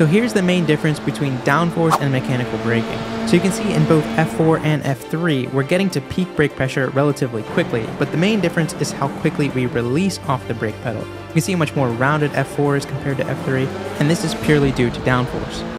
So here's the main difference between downforce and mechanical braking. So you can see in both F4 and F3, we're getting to peak brake pressure relatively quickly, but the main difference is how quickly we release off the brake pedal. You can see a much more rounded F4 is compared to F3, and this is purely due to downforce.